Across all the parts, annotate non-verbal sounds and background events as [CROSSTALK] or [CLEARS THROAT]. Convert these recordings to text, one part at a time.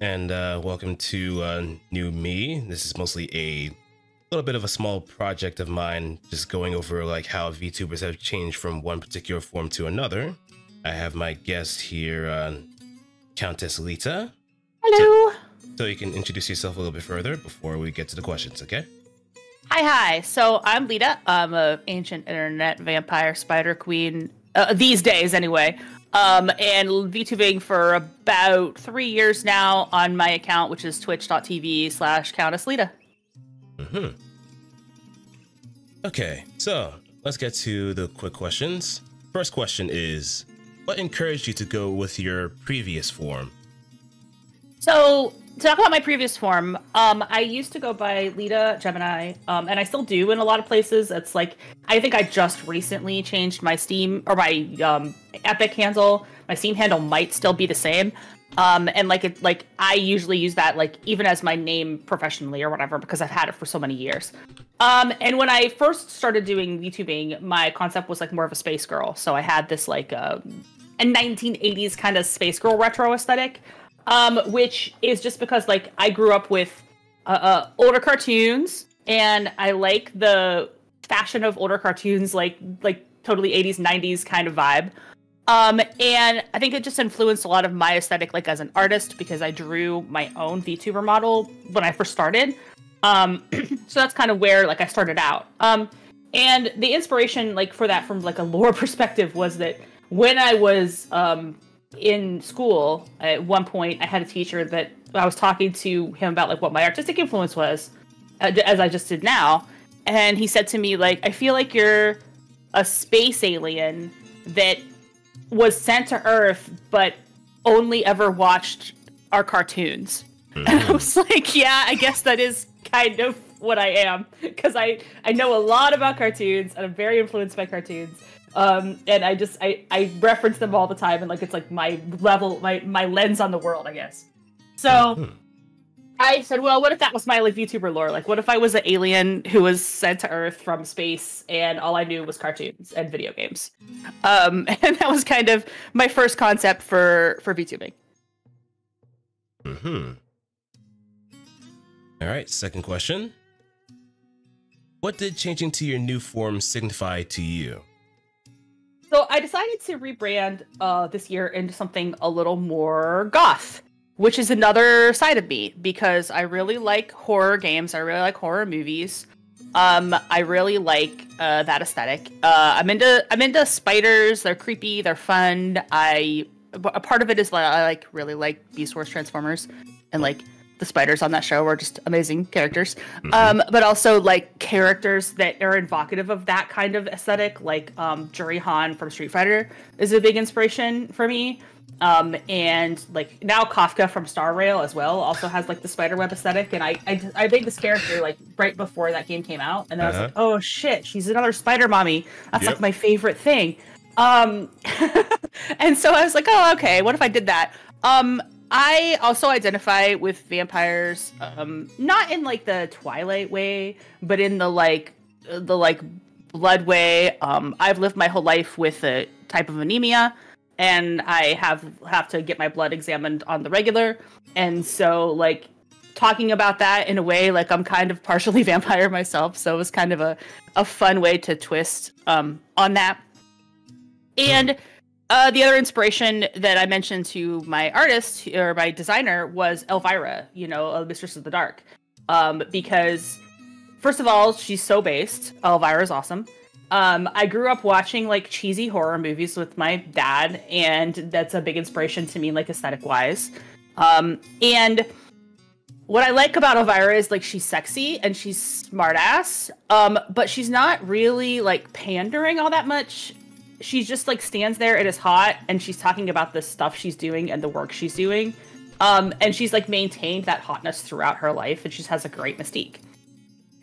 and uh, welcome to uh, New Me. This is mostly a little bit of a small project of mine, just going over like how VTubers have changed from one particular form to another. I have my guest here, uh, Countess Lita. Hello. So, so you can introduce yourself a little bit further before we get to the questions, okay? Hi, hi. So I'm Lita. I'm a ancient internet vampire spider queen. Uh, these days, anyway. Um, and VTubing for about three years now on my account, which is twitch.tv slash Countess Lita. hmm Okay, so let's get to the quick questions. First question is What encouraged you to go with your previous form? So to talk about my previous form, um, I used to go by Lita Gemini, um, and I still do in a lot of places. It's like I think I just recently changed my Steam or my um, Epic handle. My Steam handle might still be the same, um, and like it, like I usually use that like even as my name professionally or whatever because I've had it for so many years. Um, and when I first started doing VTubing, my concept was like more of a space girl. So I had this like uh, a 1980s kind of space girl retro aesthetic um, which is just because like I grew up with uh, uh, older cartoons, and I like the fashion of older cartoons, like like totally 80s 90s kind of vibe. Um, and I think it just influenced a lot of my aesthetic, like as an artist, because I drew my own VTuber model when I first started. Um, [CLEARS THROAT] so that's kind of where like I started out. Um, and the inspiration, like for that, from like a lore [LAUGHS] perspective, was that when I was um, in school at one point i had a teacher that i was talking to him about like what my artistic influence was uh, as i just did now. And he said to me like i feel like you're a space alien that was sent to earth but only ever watched our cartoons. Mm-hmm. [LAUGHS] and i was like yeah i guess that is kind of what i am because i i know a lot about cartoons and i'm very influenced by cartoons um, and I just I I reference them all the time, and like it's like my level, my my lens on the world, I guess. So. Mm-hmm. I said, well, what if that was my like VTuber lore? Like, what if I was an alien who was sent to Earth from space and all I knew was cartoons and video games? Um, [LAUGHS] and that was kind of my first concept for for VTubing. Hmm. All right. Second question. What did changing to your new form signify to you? So I decided to rebrand uh, this year into something a little more goth, which is another side of me because I really like horror games. I really like horror movies. Um, I really like uh, that aesthetic. Uh, I'm into I'm into spiders. They're creepy. They're fun. I a part of it is like I like really like Beast Wars Transformers and like the spiders on that show were just amazing characters. Mm-hmm. Um, but also like characters that are evocative of that kind of aesthetic, like um, Juri Han from Street Fighter is a big inspiration for me. Um, and like now Kafka from Star Rail as well also has like the spider web aesthetic. And I, I, I made this character like right before that game came out, and I was uh-huh. like, oh shit, she's another spider mommy. That's yep. like my favorite thing. Um, [LAUGHS] and so I was like, oh okay, what if I did that? Um, I also identify with vampires, um, not in like the Twilight way, but in the like the like blood way. Um, I've lived my whole life with a type of anemia, and I have have to get my blood examined on the regular. And so, like talking about that in a way, like I'm kind of partially [LAUGHS] vampire myself, so it was kind of a a fun way to twist um, on that. And uh, the other inspiration that I mentioned to my artist or my designer was Elvira, you know, uh, Mistress of the Dark. Um, because, first of all, she's so based. Elvira is awesome. Um, I grew up watching like cheesy horror movies with my dad, and that's a big inspiration to me, like aesthetic wise. Um, and what I like about Elvira is like she's sexy and she's smartass, um, but she's not really like pandering all that much she just like stands there it is hot and she's talking about the stuff she's doing and the work she's doing um and she's like maintained that hotness throughout her life and she has a great mystique.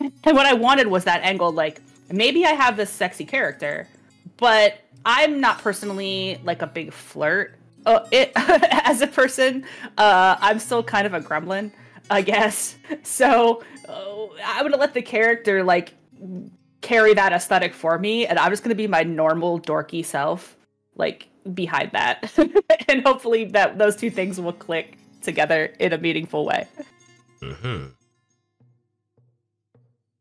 [LAUGHS] And what i wanted was that angle like maybe i have this sexy character but i'm not personally like a big flirt uh, it, [LAUGHS] as a person uh i'm still kind of a gremlin i guess. [LAUGHS] So uh, i would let the character like carry that aesthetic for me and i'm just going to be my normal dorky self like behind that [LAUGHS] and hopefully that those two things will click together in a meaningful way. Mm-hmm.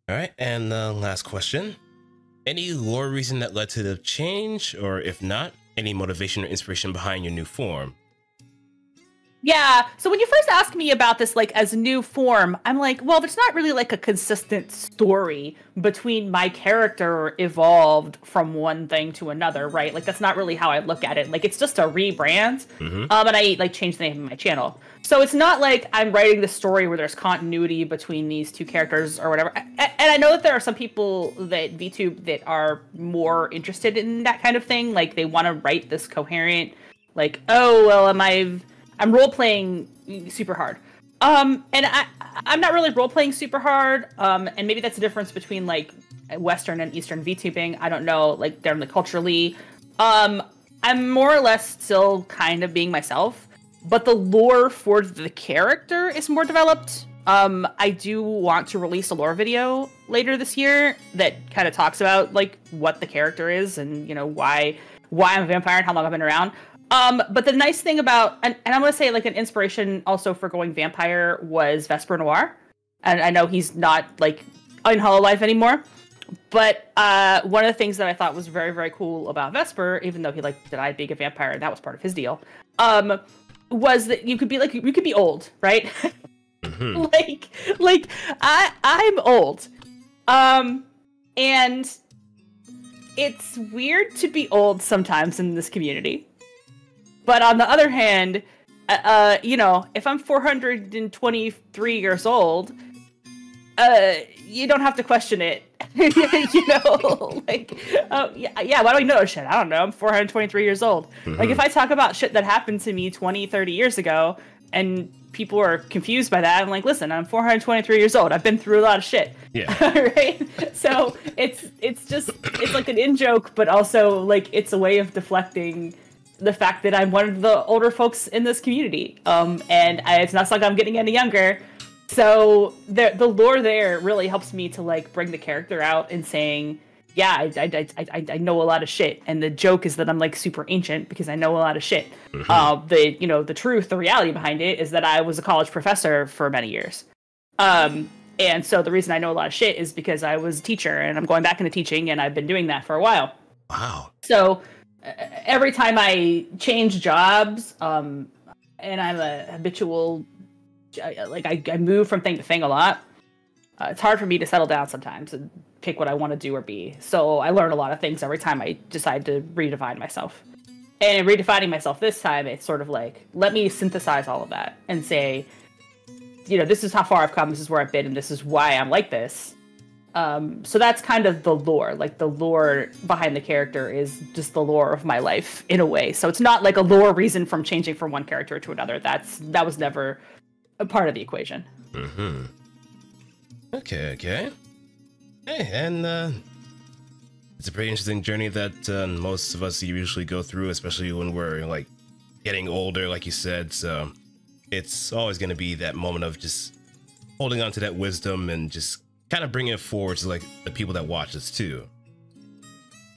All right, and the last question. Any lore reason that led to the change, or if not, any motivation or inspiration behind your new form? Yeah. So when you first asked me about this, like as a new form, I'm like, well, there's not really like a consistent story between my character evolved from one thing to another, right? Like that's not really how I look at it. Like it's just a rebrand, mm-hmm. um, and I like changed the name of my channel. So it's not like I'm writing the story where there's continuity between these two characters or whatever. And I know that there are some people that VTube that are more interested in that kind of thing. Like they want to write this coherent, like, oh well, am I I'm role playing super hard. Um, and I I'm not really role playing super hard. Um, and maybe that's the difference between like Western and Eastern VTubing. I don't know, like down the culturally. Um, I'm more or less still kind of being myself, but the lore for the character is more developed. Um, I do want to release a lore video later this year that kind of talks about like what the character is and you know why why I'm a vampire and how long I've been around. Um, but the nice thing about and, and I'm gonna say like an inspiration also for going vampire was Vesper Noir. And I know he's not like in life anymore. But uh, one of the things that I thought was very, very cool about Vesper, even though he like denied being a vampire, and that was part of his deal, um, was that you could be like you could be old, right? Mm-hmm. [LAUGHS] like, like I I'm old, um, and it's weird to be old sometimes in this community. But on the other hand, uh, uh you know, if I'm 423 years old, uh, you don't have to question it. [LAUGHS] you know, [LAUGHS] like, oh yeah, yeah. Why do I know shit? I don't know. I'm 423 years old. Mm-hmm. Like, if I talk about shit that happened to me 20, 30 years ago, and people are confused by that, I'm like, listen, I'm 423 years old. I've been through a lot of shit. Yeah. [LAUGHS] right. So it's it's just it's like an in joke, but also like it's a way of deflecting the fact that I'm one of the older folks in this community. Um, and I, it's not like I'm getting any younger. So the the lore there really helps me to like bring the character out and saying, yeah, I, I, I, I, know a lot of shit. And the joke is that I'm like super ancient because I know a lot of shit. Mm-hmm. Uh, the you know the truth, the reality behind it is that I was a college professor for many years. Um, and so the reason I know a lot of shit is because I was a teacher and I'm going back into teaching and I've been doing that for a while. Wow. So every time I change jobs, um, and I'm a habitual, like I, I move from thing to thing a lot. Uh, it's hard for me to settle down sometimes and pick what I want to do or be. So I learn a lot of things every time I decide to redefine myself. And redefining myself this time, it's sort of like, let me synthesize all of that and say, you know, this is how far I've come, this is where I've been, and this is why I'm like this. Um, so that's kind of the lore. Like the lore behind the character is just the lore of my life in a way. So it's not like a lore reason from changing from one character to another. That's that was never a part of the equation. Hmm. Okay. Okay. Hey, and uh, it's a pretty interesting journey that uh, most of us usually go through, especially when we're like getting older, like you said. So it's always going to be that moment of just holding on to that wisdom and just kind of bring it forward to like the people that watch this too.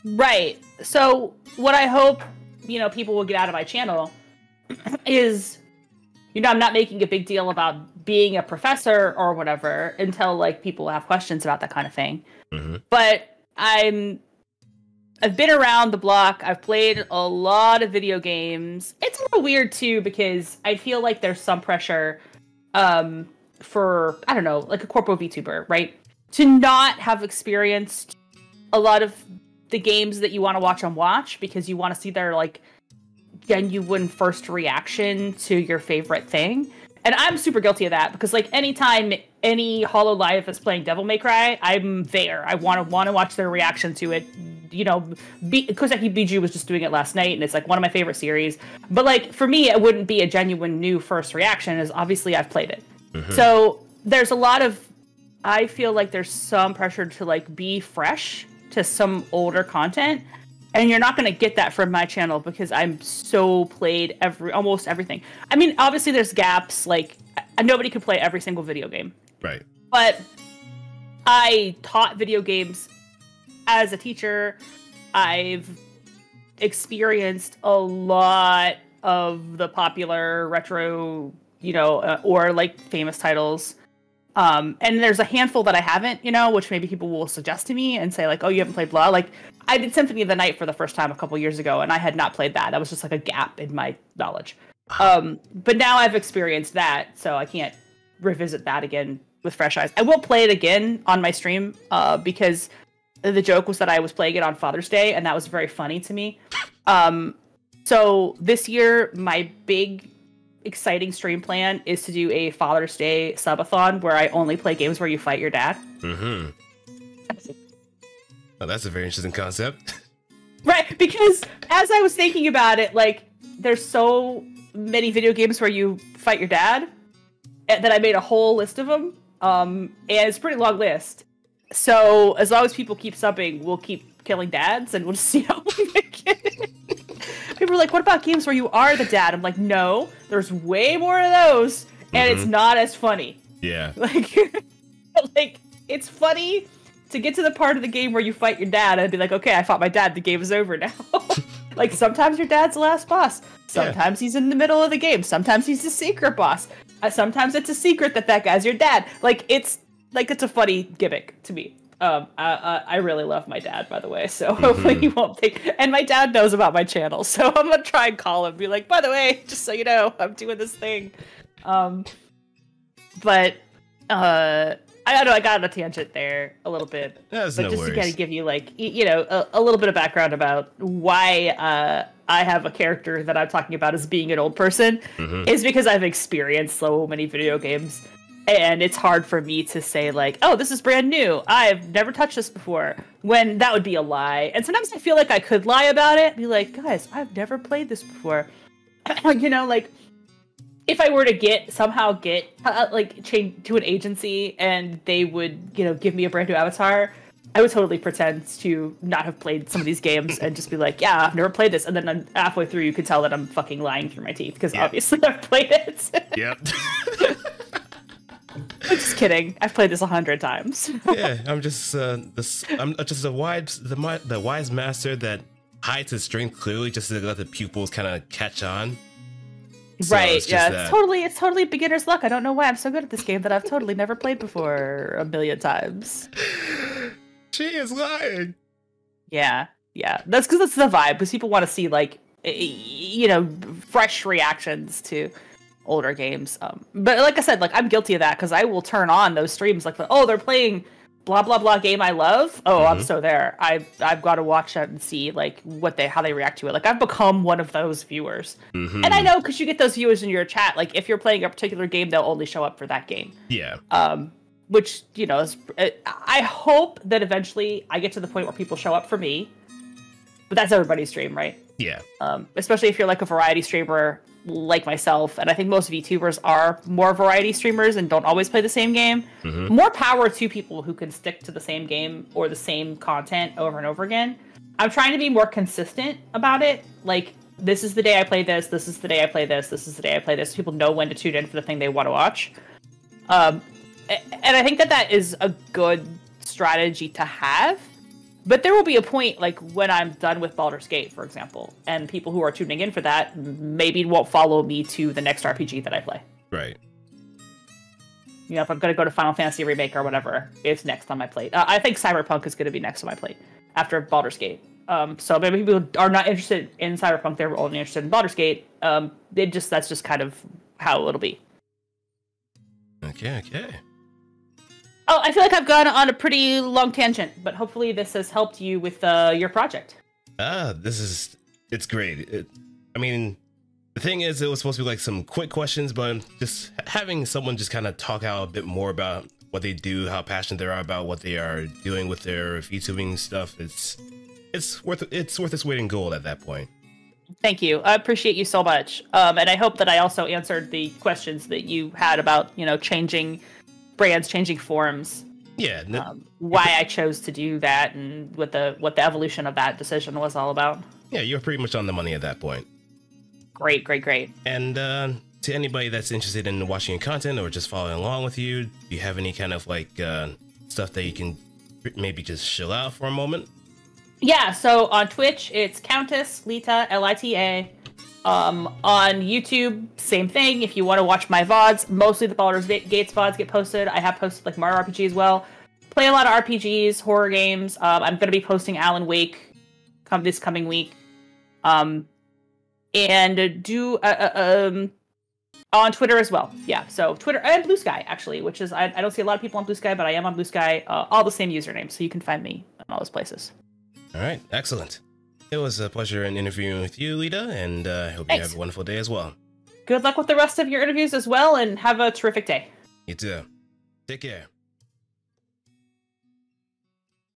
Right. So what I hope you know people will get out of my channel is you know I'm not making a big deal about being a professor or whatever until like people have questions about that kind of thing. Mm-hmm. But I'm I've been around the block. I've played a lot of video games. It's a little weird too because I feel like there's some pressure um for I don't know, like a corpo VTuber, right? To not have experienced a lot of the games that you want to watch on Watch because you want to see their like genuine first reaction to your favorite thing. And I'm super guilty of that because like anytime any Hololive is playing Devil May Cry, I'm there. I want to want to watch their reaction to it. You know, Be- Koseki Bijou was just doing it last night, and it's like one of my favorite series. But like for me, it wouldn't be a genuine new first reaction, as obviously I've played it. Mm-hmm. So there's a lot of I feel like there's some pressure to like be fresh to some older content. And you're not going to get that from my channel because I'm so played every almost everything. I mean, obviously there's gaps like nobody could play every single video game. Right. But I taught video games as a teacher. I've experienced a lot of the popular retro you know, uh, or like famous titles. Um, and there's a handful that I haven't, you know, which maybe people will suggest to me and say like, "Oh, you haven't played blah." Like I did Symphony of the Night for the first time a couple years ago, and I had not played that. That was just like a gap in my knowledge. Um, but now I've experienced that, so I can't revisit that again with fresh eyes. I will play it again on my stream uh, because the joke was that I was playing it on Father's Day, and that was very funny to me. Um, so this year, my big exciting stream plan is to do a Father's Day subathon where I only play games where you fight your dad. Mm-hmm. [LAUGHS] Oh, that's a very interesting concept. [LAUGHS] Right, because as I was thinking about it, like there's so many video games where you fight your dad eh, that I made a whole list of them. Um, and it's a pretty long list. So as long as people keep subbing, we'll keep killing dads, and we'll just [LAUGHS] see how we make it. People are like, "What about games where you are the dad?" I'm like, "No, there's way more of those, and it's Mhm. not as funny." Yeah. [LAUGHS] Like, [LAUGHS] like it's funny to get to the part of the game where you fight your dad and be like, okay, I fought my dad. The game is over now. [LAUGHS] like sometimes your dad's the last boss. Sometimes he's in the middle of the game. Sometimes he's the secret boss. Uh, sometimes it's a secret that that guy's your dad. Like it's like it's a funny gimmick to me. Um, I, I, I really love my dad, by the way. So hopefully he won't think. And my dad knows about my channel, so [LAUGHS] I'm gonna try and call him, and be like, by the way, just so you know, I'm doing this thing. Um, but uh I don't know, I got on a tangent there a little bit. That's But no just to kind of give you like you know, a, a little bit of background about why uh I have a character that I'm talking about as being an old person Mhm. is because I've experienced so many video games and it's hard for me to say like, "Oh, this is brand new. I've never touched this before." When that would be a lie. And sometimes I feel like I could lie about it, be like, "Guys, I've never played this before." [CLEARS THROAT] you know, like if I were to get somehow get uh, like change to an agency and they would you know give me a brand new avatar, I would totally pretend to not have played some of these games and just be like, yeah, I've never played this, and then I'm halfway through you could tell that I'm fucking lying through my teeth because Yeah. obviously [LAUGHS] I've played it. Yep. [LAUGHS] I'm just kidding. I've played this a hundred times. yeah, I'm just uh, this. I'm just a wise the the wise master that hides his strength clearly, just to let the pupils kind of catch on. So right? it's yeah, that- it's totally it's totally beginner's luck. I don't know why I'm so good at this game that I've totally never played before a million times. [LAUGHS] She is lying. Yeah, yeah. That's because that's the vibe. Because people want to see like, you know, fresh reactions to older games. Um, but like I said, like I'm guilty of that because I will turn on those streams like, oh, they're playing blah blah blah game I love. Oh, I'm Mhm. so there. I've I've got to watch it and see like what they how they react to it. Like I've become one of those viewers, Mhm. and I know because you get those viewers in your chat. Like if you're playing a particular game, they'll only show up for that game Yeah. um, which you know is, i hope that eventually i get to the point where people show up for me but that's everybody's dream right Yeah. um, especially if you're like a variety streamer like myself and i think most vtubers are more variety streamers and don't always play the same game Mhm. more power to people who can stick to the same game or the same content over and over again. I'm trying to be more consistent about it. Like this is the day i play this this is the day i play this this is the day i play this. People know when to tune in for the thing they want to watch. Um, and i think that that is a good strategy to have but there will be a point like when i'm done with Baldur's Gate for example and people who are tuning in for that maybe won't follow me to the next rpg that i play Right. you know, if I'm going to go to Final Fantasy Remake or whatever, it's next on my plate. Uh, I think Cyberpunk is going to be next on my plate after Baldur's Gate. Um, so maybe people are not interested in Cyberpunk; they're only interested in Baldur's Gate. Um, it just that's just kind of how it'll be. Okay. Okay. Oh, I feel like I've gone on a pretty long tangent, but hopefully this has helped you with uh, your project. Ah, this is it's great. It, I mean, the thing is, it was supposed to be like some quick questions, but just having someone just kind of talk out a bit more about what they do, how passionate they are about what they are doing with their VTubing stuff. It's it's worth it's worth its weight in gold at that point. Thank you. I appreciate you so much. Um, and I hope that I also answered the questions that you had about, you know, changing brands, changing forms. Yeah. um, why I chose to do that and what the what the evolution of that decision was all about. yeah, you're pretty much on the money at that point. Great, great, great. And uh, to anybody that's interested in watching your content or just following along with you, do you have any kind of like uh, stuff that you can maybe just chill out for a moment? Yeah, so on Twitch it's Countess Lita L I T A. Um, on YouTube, same thing. If you want to watch my VODs, mostly the Baldur's Gates VODs get posted. I have posted like Mario RPG as well. Play a lot of RPGs, horror games. Um, I'm going to be posting Alan Wake come this coming week. Um, and do uh, uh, um on Twitter as well. Yeah, so Twitter and Blue Sky actually, which is I, I don't see a lot of people on Blue Sky, but I am on Blue Sky. Uh, all the same username, so you can find me in all those places. All right, excellent. It was a pleasure in interviewing with you, Lita, and uh, I hope Thanks. you have a wonderful day as well. Good luck with the rest of your interviews as well, and have a terrific day. You too. Take care.